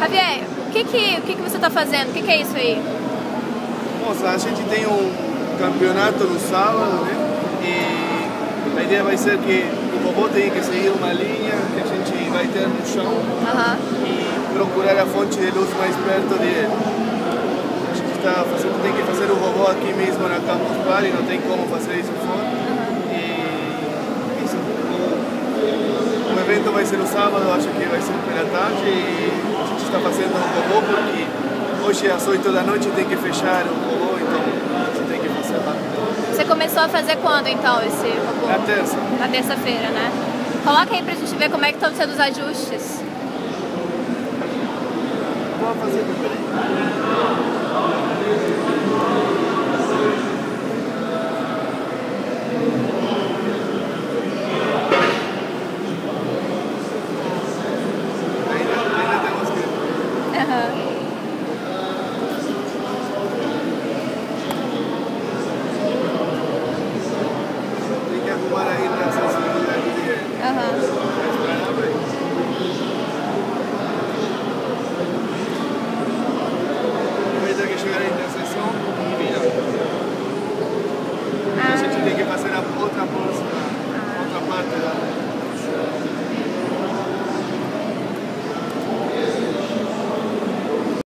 Javier, o que que, o que, que você está fazendo? O que, que é isso aí? Moça, a gente tem um campeonato no sábado, né? E a ideia vai ser que o robô tem que seguir uma linha que a gente vai ter no chão Aham. e procurar a fonte de luz mais perto dele. A gente está fazendo, tem que fazer o robô aqui mesmo na Campus Party, não tem como fazer isso fora. E isso. O, o evento vai ser no sábado, acho que vai ser pela tarde e a gente está fazendo um robô porque hoje às 8 da noite tem que fechar o robô, então gente tem que fazer rápido. Você começou a fazer quando então esse robô? Na terça. Na terça-feira, né? Coloca aí pra gente ver como é que estão sendo os ajustes. Vou fazer, peraí. her.